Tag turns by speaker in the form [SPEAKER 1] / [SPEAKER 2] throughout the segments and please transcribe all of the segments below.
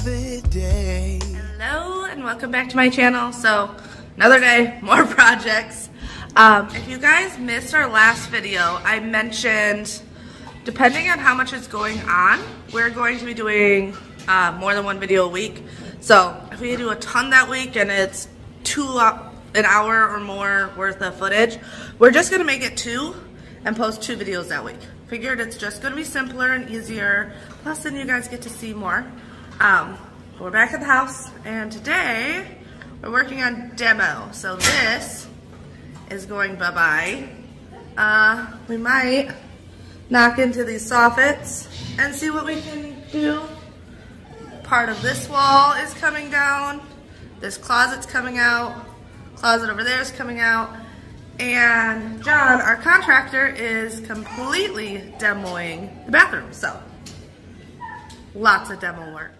[SPEAKER 1] Saw you just the other day.
[SPEAKER 2] Hello and welcome back to my channel. So another day, more projects. Um, if you guys missed our last video, I mentioned depending on how much is going on, we're going to be doing uh, more than one video a week. So if we do a ton that week and it's two an hour or more worth of footage, we're just gonna make it two and post two videos that week. Figured it's just gonna be simpler and easier. Plus then you guys get to see more. Um, we're back at the house and today we're working on demo. So this is going bye-bye. Uh, we might knock into these soffits and see what we can do. Part of this wall is coming down. This closet's coming out. Closet over there is coming out. And John, our contractor, is completely demoing the bathroom. So, lots of demo work.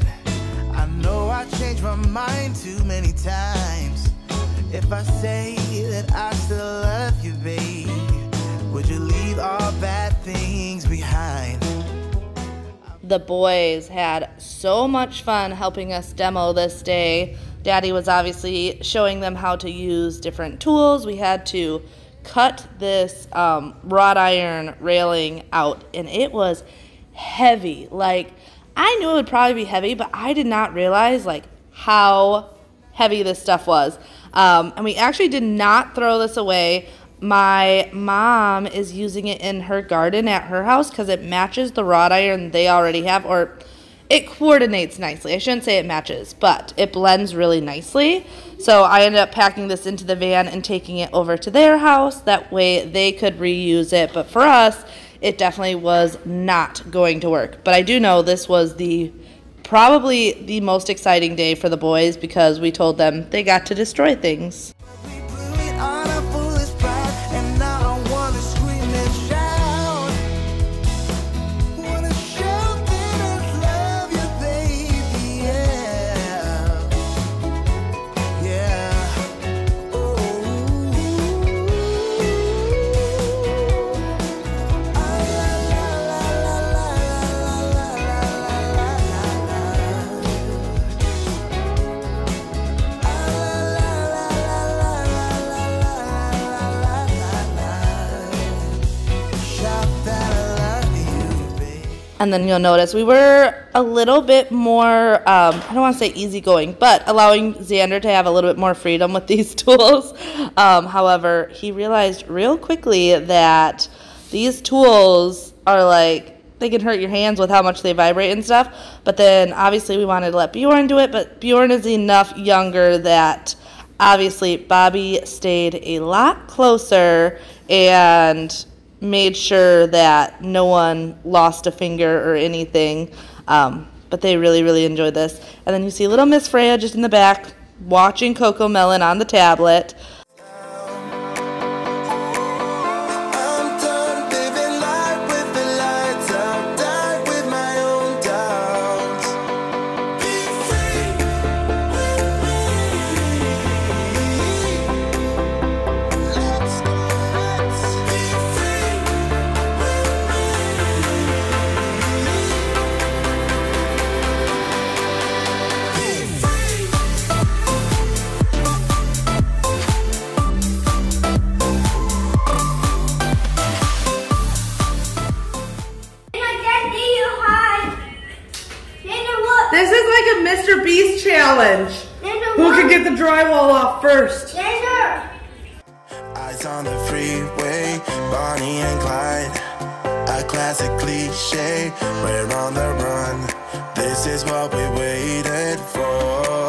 [SPEAKER 1] Know my mind too many times. If I say that I still love you, babe, would you leave all bad things behind?
[SPEAKER 2] The boys had so much fun helping us demo this day. Daddy was obviously showing them how to use different tools. We had to cut this um, wrought iron railing out, and it was heavy. Like, I knew it would probably be heavy, but I did not realize, like, how heavy this stuff was. Um, and we actually did not throw this away. My mom is using it in her garden at her house because it matches the wrought iron they already have, or it coordinates nicely. I shouldn't say it matches, but it blends really nicely. So I ended up packing this into the van and taking it over to their house. That way they could reuse it. But for us, it definitely was not going to work. But I do know this was the probably the most exciting day for the boys because we told them they got to destroy things.
[SPEAKER 1] And
[SPEAKER 2] then you'll notice we were a little bit more, um, I don't want to say easygoing, but allowing Xander to have a little bit more freedom with these tools. Um, however, he realized real quickly that these tools are like, they can hurt your hands with how much they vibrate and stuff. But then obviously we wanted to let Bjorn do it, but Bjorn is enough younger that obviously Bobby stayed a lot closer and made sure that no one lost a finger or anything. Um, but they really, really enjoyed this. And then you see little Miss Freya just in the back watching CoComelon on the tablet. Challenge. Who can get the drywall off first?
[SPEAKER 1] Eyes on the freeway, Bonnie and Clyde. A classic cliche, we're on the run. This is what we waited for.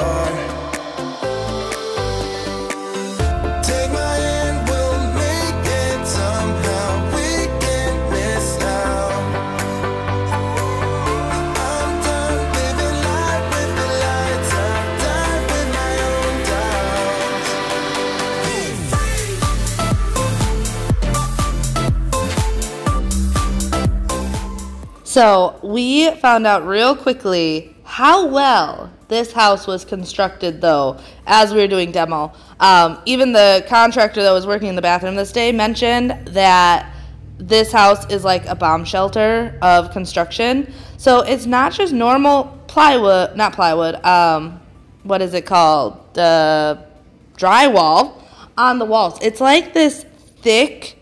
[SPEAKER 2] So we found out real quickly how well this house was constructed, though, as we were doing demo. Um, even the contractor that was working in the bathroom this day mentioned that this house is like a bomb shelter of construction. So it's not just normal plywood, not plywood, um, what is it called? The drywall on the walls. It's like this thick,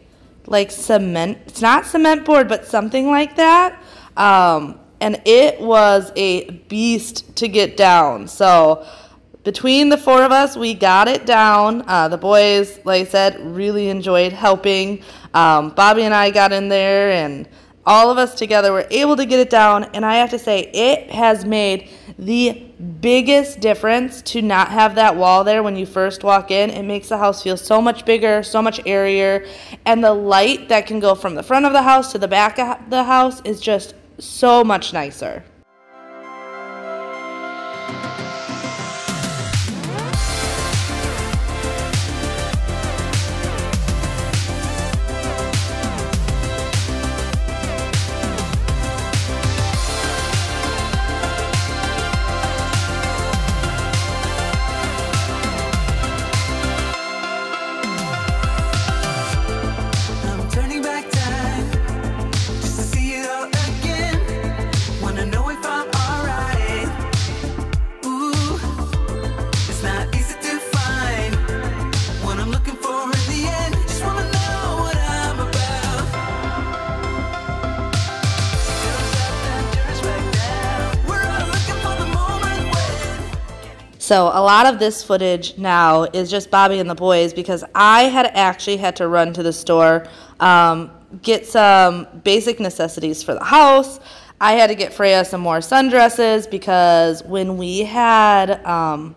[SPEAKER 2] like cement. It's not cement board, but something like that. Um, and it was a beast to get down. So between the four of us, we got it down. Uh, the boys, like I said, really enjoyed helping. Um, Bobby and I got in there, and all of us together were able to get it down. And I have to say, it has made the biggest difference to not have that wall there when you first walk in. It makes the house feel so much bigger, so much airier, and the light that can go from the front of the house to the back of the house is just so much nicer. So a lot of this footage now is just Bobby and the boys because I had actually had to run to the store, um, get some basic necessities for the house. I had to get Freya some more sundresses because when we had um,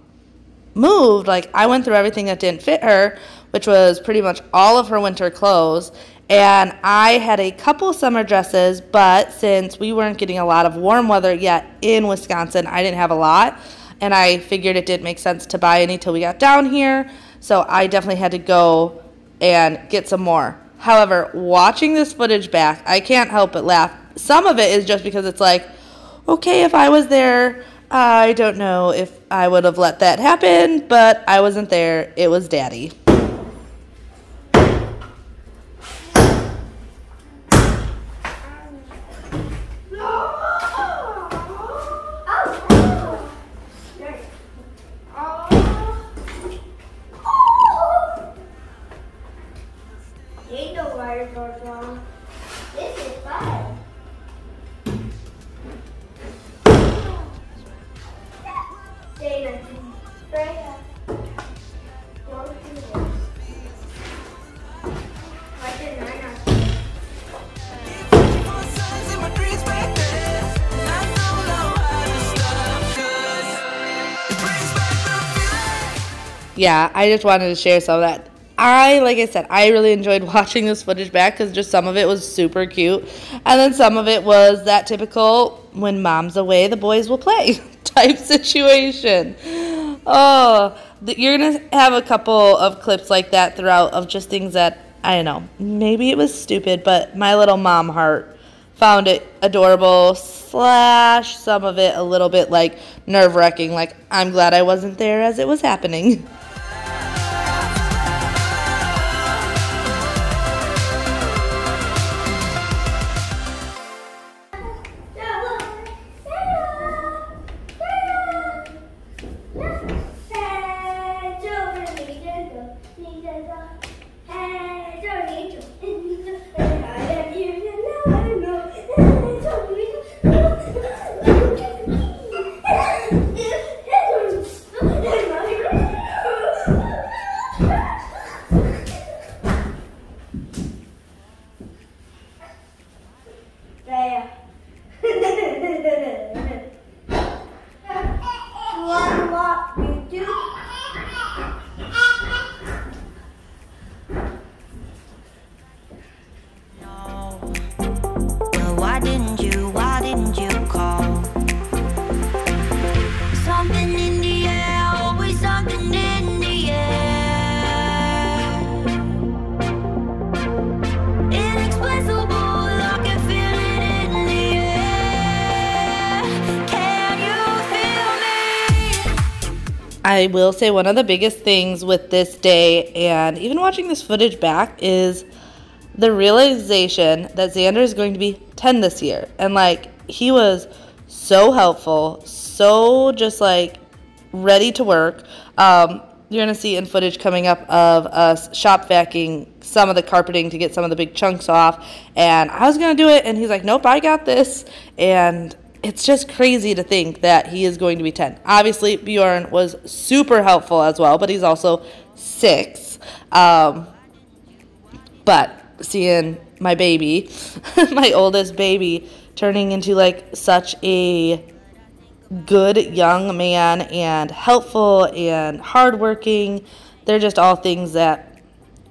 [SPEAKER 2] moved, like I went through everything that didn't fit her, which was pretty much all of her winter clothes. And I had a couple summer dresses, but since we weren't getting a lot of warm weather yet in Wisconsin, I didn't have a lot. And I figured it didn't make sense to buy any till we got down here. So I definitely had to go and get some more. However, watching this footage back, I can't help but laugh. Some of it is just because it's like, okay, if I was there, I don't know if I would have let that happen, but I wasn't there. It was daddy.
[SPEAKER 3] Wrong. This is fun. Do this. Why didn't I not?
[SPEAKER 1] For signs in my dreams back then, and I don't know how to stop 'cause it brings back the feeling.
[SPEAKER 2] Yeah, I just wanted to share some of that. I, like I said, I really enjoyed watching this footage back because just some of it was super cute. And then some of it was that typical when mom's away, the boys will play type situation. Oh, you're going to have a couple of clips like that throughout of just things that, I don't know, maybe it was stupid, but my little mom heart found it adorable, slash, some of it a little bit like nerve wracking. Like, I'm glad I wasn't there as it was happening. I will say one of the biggest things with this day and even watching this footage back is the realization that Xander is going to be 10 this year. And like, he was so helpful, so just like ready to work. Um, you're going to see in footage coming up of us shop vacuuming some of the carpeting to get some of the big chunks off. And I was going to do it, and he's like, Nope, I got this. And it's just crazy to think that he is going to be 10. Obviously, Bjorn was super helpful as well, but he's also six. Um, but seeing my baby, my oldest baby, turning into like such a good young man and helpful and hardworking. They're just all things that,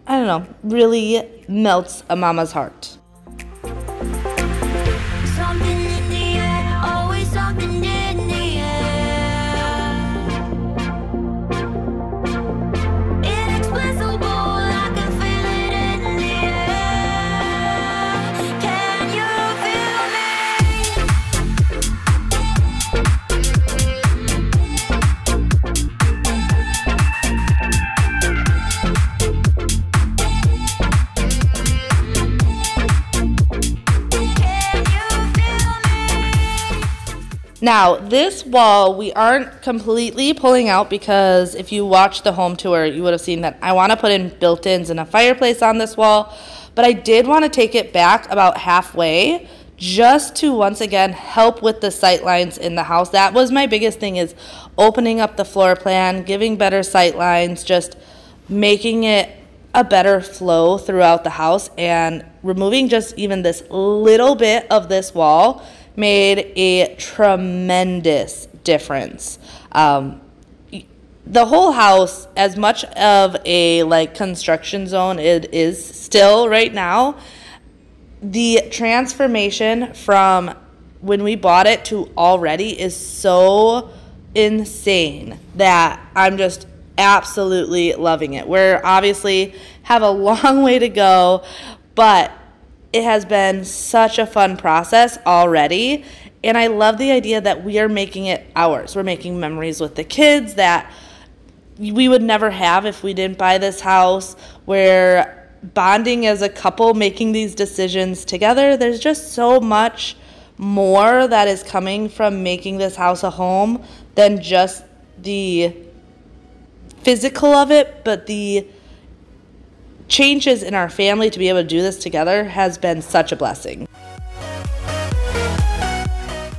[SPEAKER 2] I don't know, really melts a mama's heart. Now, this wall we aren't completely pulling out because if you watch the home tour, you would have seen that I want to put in built-ins and a fireplace on this wall, but I did want to take it back about halfway just to once again help with the sight lines in the house. That was my biggest thing is opening up the floor plan, giving better sight lines, just making it a better flow throughout the house and removing just even this little bit of this wall made a tremendous difference. Um, the whole house, as much of a like construction zone it is still right now, the transformation from when we bought it to already is so insane that I'm just absolutely loving it. We're obviously have a long way to go, but it has been such a fun process already. And I love the idea that we are making it ours. We're making memories with the kids that we would never have if we didn't buy this house. We're bonding as a couple, making these decisions together. There's just so much more that is coming from making this house a home than just the physical of it, but the changes in our family to be able to do this together has been such a blessing.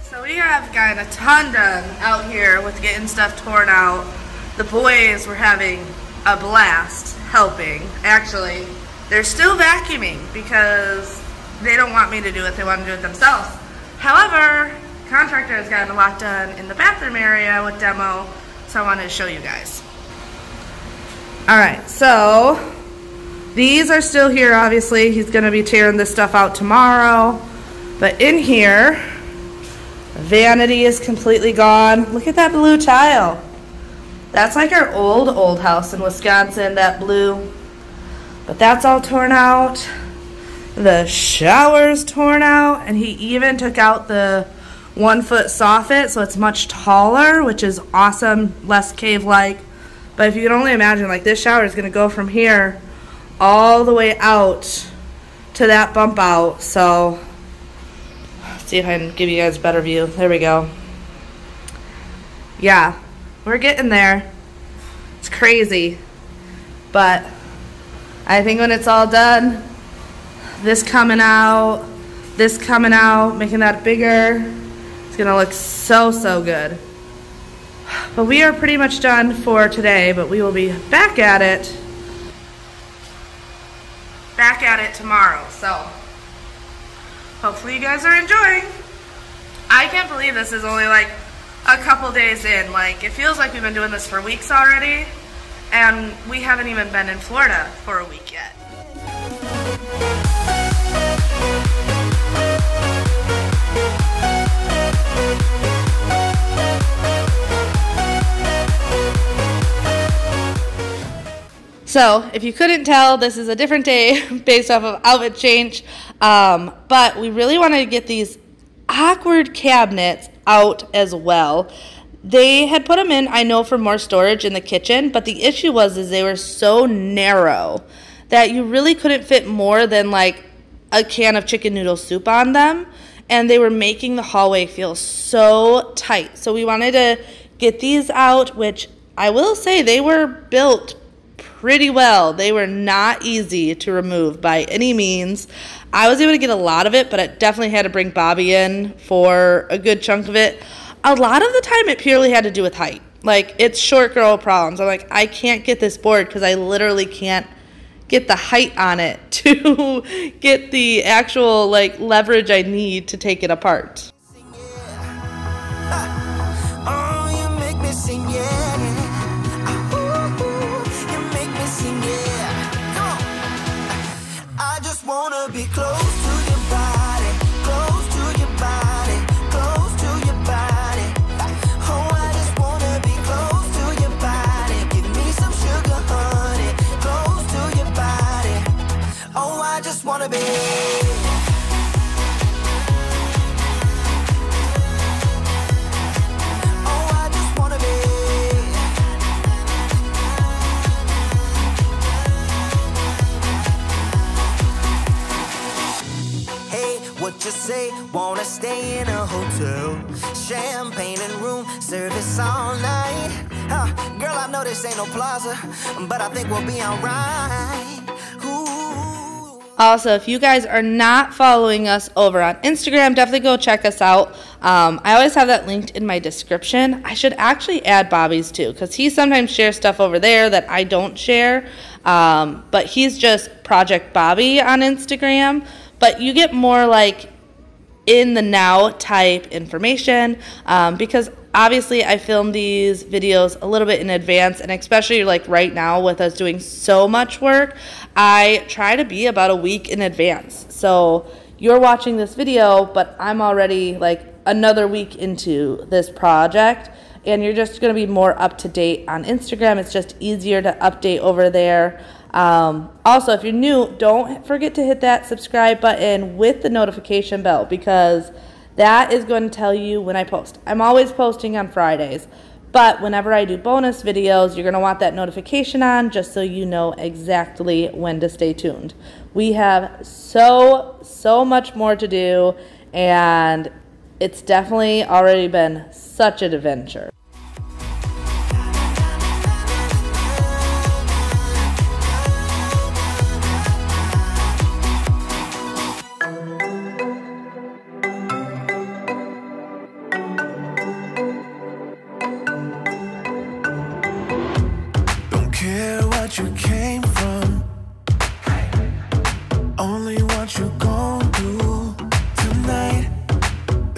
[SPEAKER 2] So we have gotten a ton done out here with getting stuff torn out. The boys were having a blast helping. Actually, they're still vacuuming because they don't want me to do it. They want to do it themselves. However, contractor has gotten a lot done in the bathroom area with demo, so I wanted to show you guys. All right, so these are still here, obviously. He's going to be tearing this stuff out tomorrow. But in here, vanity is completely gone. Look at that blue tile. That's like our old, old house in Wisconsin, that blue. But that's all torn out. The shower's torn out. And he even took out the one foot soffit, so it's much taller, which is awesome, less cave-like. But if you can only imagine, like this shower is going to go from here all the way out to that bump out. So, see if I can give you guys a better view. There we go. Yeah, we're getting there. It's crazy. But I think when it's all done, this coming out, this coming out, making that bigger, it's to look so, so good. But we are pretty much done for today, but we will be back at it back at it tomorrow. So hopefully you guys are enjoying. I can't believe this is only like a couple days in. Like it feels like we've been doing this for weeks already and we haven't even been in Florida for a week yet. So if you couldn't tell, this is a different day based off of outfit change. Um, but we really wanted to get these awkward cabinets out as well. they had put them in, I know, for more storage in the kitchen, but the issue was is they were so narrow that you really couldn't fit more than like a can of chicken noodle soup on them. And they were making the hallway feel so tight. So we wanted to get these out, which I will say they were built pretty well. They were not easy to remove by any means. I was able to get a lot of it, but I definitely had to bring Bobby in for a good chunk of it. A lot of the time, it purely had to do with height. Like, it's short girl problems. I'm like, I can't get this board because I literally can't get the height on it to get the actual like leverage I need to take it apart. Wanna be. Oh, say? Wanna stay in a hotel? Champagne and room service all night. Huh, girl i know this ain't no plaza but i think we'll be alright also, if you guys are not following us over on Instagram, definitely go check us out. Um, I always have that linked in my description. I should actually add Bobby's too, because he sometimes shares stuff over there that I don't share. Um, but he's just Project Bobby on Instagram. But you get more like in the now type information um, because obviously I film these videos a little bit in advance and especially like right now with us doing so much work I try to be about a week in advance. So you're watching this video but I'm already like another week into this project and you're just going to be more up to date on Instagram. It's just easier to update over there. Um, also, if you're new, don't forget to hit that subscribe button with the notification bell because that is going to tell you when I post. I'm always posting on Fridays, but whenever I do bonus videos, you're going to want that notification on just so you know exactly when to stay tuned. We have so, so much more to do, and it's definitely already been such an adventure.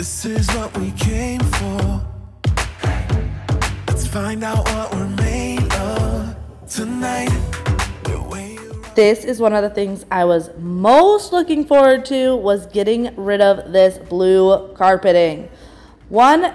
[SPEAKER 2] This is
[SPEAKER 4] what we came for. Let's find out what we're made of tonight.
[SPEAKER 2] This is one of the things I was most looking forward to was getting rid of this blue carpeting. One,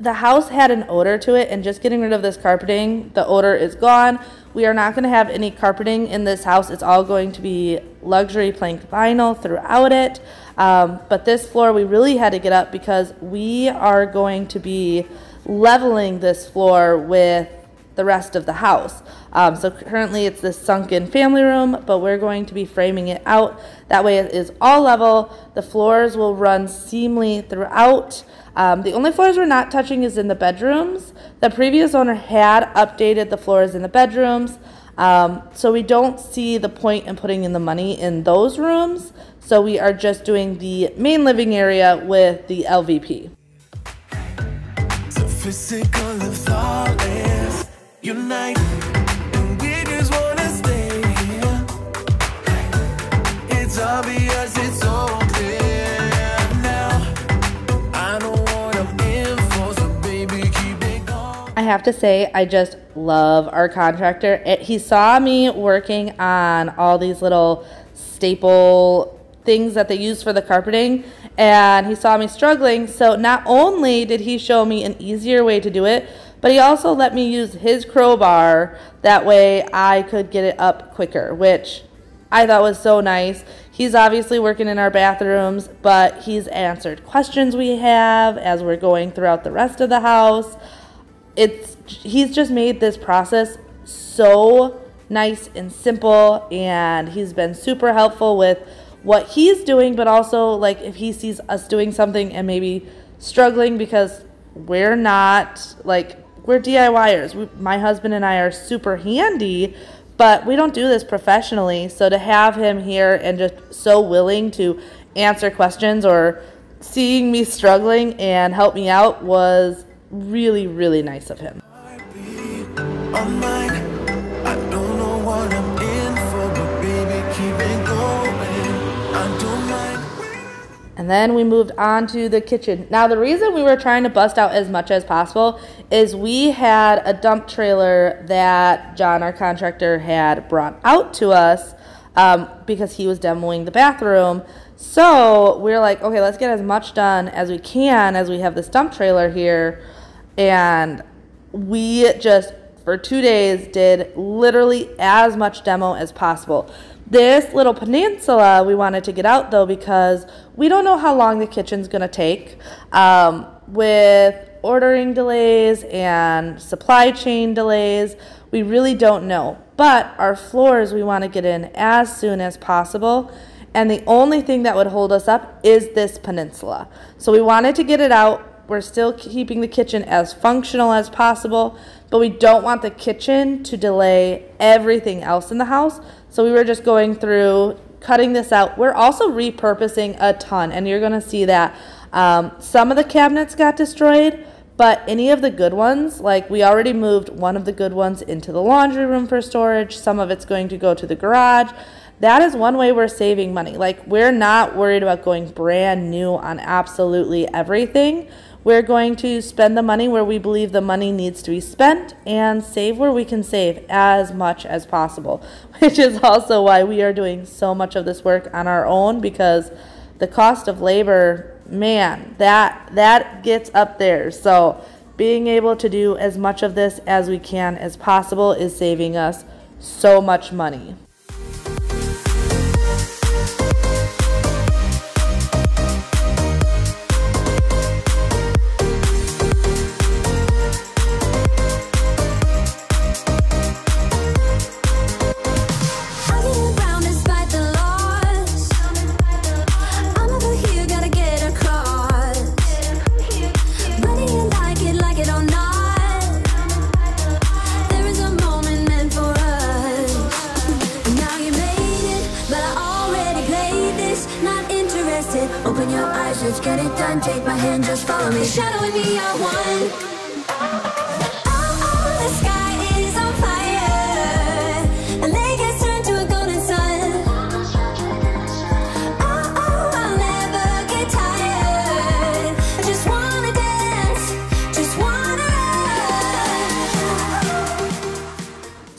[SPEAKER 2] the house had an odor to it and just getting rid of this carpeting, the odor is gone. We are not going to have any carpeting in this house. It's all going to be luxury plank vinyl throughout it. Um, but this floor we really had to get up because we are going to be leveling this floor with the rest of the house. Um, so currently it's this sunken family room, but we're going to be framing it out. That way it is all level. The floors will run seamly throughout. Um, the only floors we're not touching is in the bedrooms. The previous owner had updated the floors in the bedrooms. Um, so we don't see the point in putting in the money in those rooms. So we are just doing the main living area with the LVP obvious, it's have to say, I just love our contractor. It, he saw me working on all these little staple things that they use for the carpeting and he saw me struggling so not only did he show me an easier way to do it but he also let me use his crowbar. That way I could get it up quicker, which I thought was so nice. He's obviously working in our bathrooms, but he's answered questions we have as we're going throughout the rest of the house. It's he's just made this process so nice and simple and he's been super helpful with what he's doing but also like if he sees us doing something and maybe struggling because we're not like we're DIYers. We, my husband and I are super handy, but we don't do this professionally. So to have him here and just so willing to answer questions or seeing me struggling and help me out was really, really nice of him. And then we moved on to the kitchen. Now, the reason we were trying to bust out as much as possible is we had a dump trailer that John, our contractor, had brought out to us um, because he was demoing the bathroom. So we are like, okay, let's get as much done as we can as we have this dump trailer here. And we just, for two days, did literally as much demo as possible. This little peninsula we wanted to get out though because we don't know how long the kitchen's to take. Um, with ordering delays and supply chain delays, we really don't know. But our floors we want to get in as soon as possible. And the only thing that would hold us up is this peninsula. So we wanted to get it out. We're still keeping the kitchen as functional as possible, but we don't want the kitchen to delay everything else in the house. So we were just going through cutting this out. We're also repurposing a ton, and you're going to see that um, some of the cabinets got destroyed, but any of the good ones, like we already moved one of the good ones into the laundry room for storage. Some of it's going to go to the garage. That is one way we're saving money. Like we're not worried about going brand new on absolutely everything. We're going to spend the money where we believe the money needs to be spent and save where we can save as much as possible, which is also why we are doing so much of this work on our own because the cost of labor, man, that that gets up there. So, being able to do as much of this as we can as possible is saving us so much money.
[SPEAKER 5] already played this, not interested. Open your eyes, let's get it done. Take my hand, just follow me. Shadow and me are one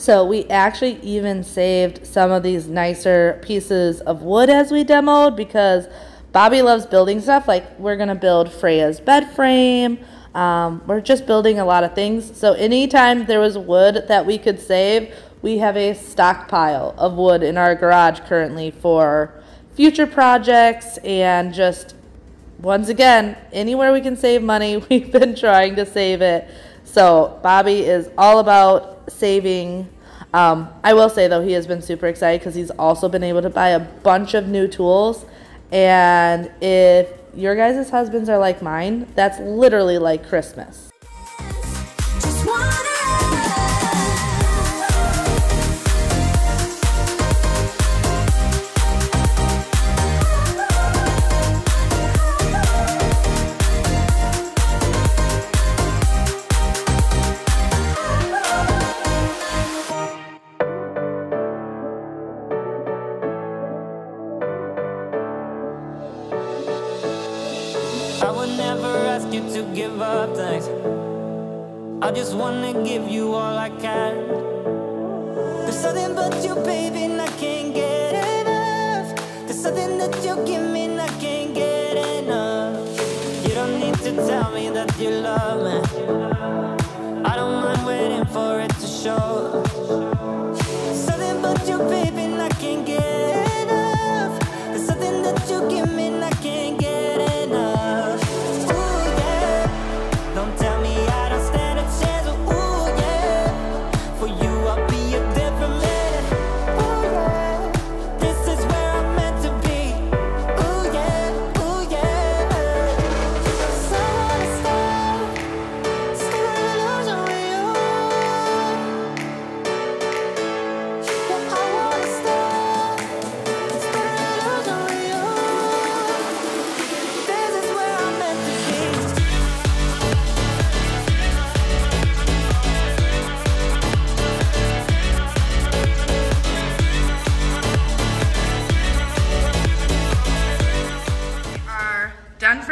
[SPEAKER 2] So we actually even saved some of these nicer pieces of wood as we demoed because Bobby loves building stuff. Like we're gonna build Freya's bed frame. Um, we're just building a lot of things. So anytime there was wood that we could save, we have a stockpile of wood in our garage currently for future projects and just once again, anywhere we can save money, we've been trying to save it. So Bobby is all about saving. Um, I will say though, he has been super excited because he's also been able to buy a bunch of new tools. And if your guys' husbands are like mine, that's literally like Christmas.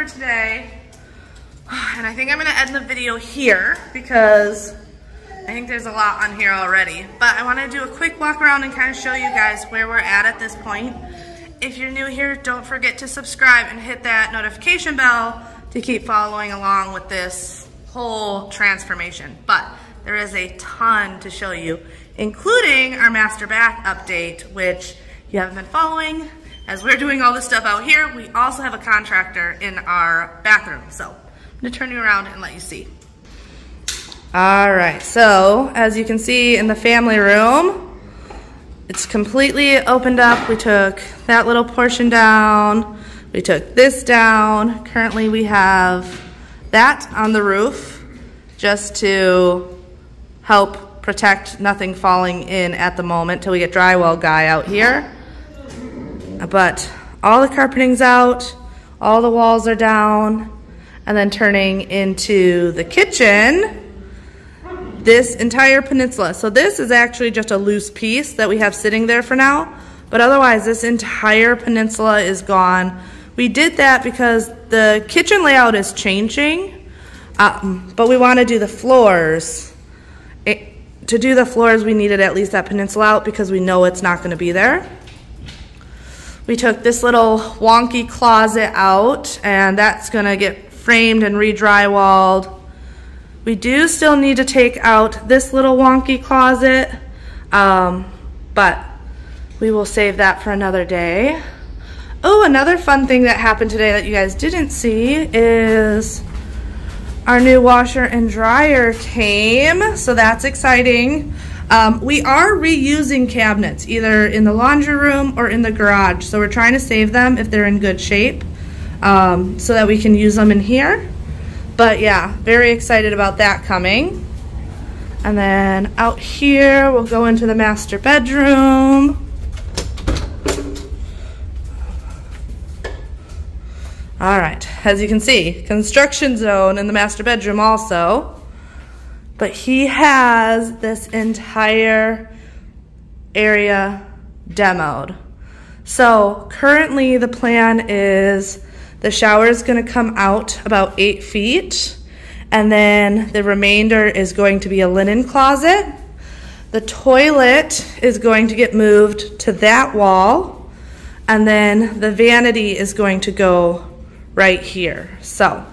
[SPEAKER 6] For
[SPEAKER 2] today. And I think I'm gonna end the video here because I think there's a lot on here already. But I wanna do a quick walk around and kind of show you guys where we're at at this point. If you're new here, don't forget to subscribe and hit that notification bell to keep following along with this whole transformation. But there is a ton to show you, including our master bath update, which you haven't been following. As we're doing all this stuff out here, we also have a contractor in our bathroom. So I'm gonna turn you around and let you see. All right, so as you can see in the family room, it's completely opened up. We took that little portion down. We took this down. Currently we have that on the roof just to help protect nothing falling in at the moment till we get drywall guy out here. But all the carpeting's out, all the walls are down, and then turning into the kitchen, this entire peninsula. So this is actually just a loose piece that we have sitting there for now, but otherwise this entire peninsula is gone. We did that because the kitchen layout is changing, um, but we want to do the floors. It, to do the floors, we needed at least that peninsula out because we know it's not going to be there. We took this little wonky closet out, and that's going to get framed and re-drywalled. We do still need to take out this little wonky closet, um, but we will save that for another day. Oh, another fun thing that happened today that you guys didn't see is our new washer and dryer came, so that's exciting. Um, we are reusing cabinets, either in the laundry room or in the garage, so we're trying to save them if they're in good shape um, so that we can use them in here. But yeah, very excited about that coming. And then out here, we'll go into the master bedroom. All right, as you can see, construction zone in the master bedroom also. But he has this entire area demoed. So currently the plan is the shower is gonna come out about eight feet and then the remainder is going to be a linen closet. The toilet is going to get moved to that wall and then the vanity is going to go right here. So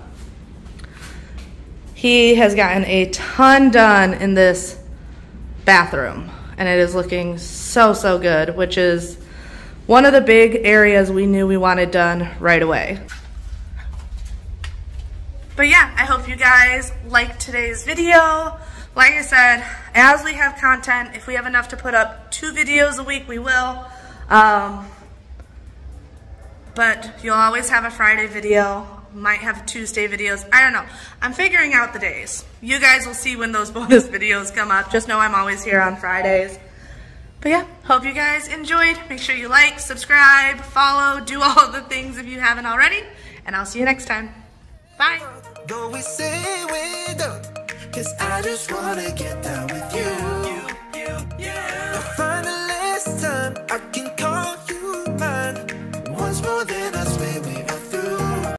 [SPEAKER 2] he has gotten a ton done in this bathroom and it is looking so, so good, which is one of the big areas we knew we wanted done right away. But yeah, I hope you guys liked today's video. Like I said, as we have content, if we have enough to put up two videos a week, we will. Um, but you'll always have a Friday video, might have Tuesday videos. I don't know. I'm figuring out the days. You guys will see when those bonus videos come up. Just know I'm always here on Fridays. But yeah, hope you guys enjoyed. Make sure you like, subscribe, follow, do all the things if you haven't already. And I'll see you next time. Bye.
[SPEAKER 1] Though we say we don't, cause I just wanna get down with you. you, you, you find the last time I can call you mine. Once more than I.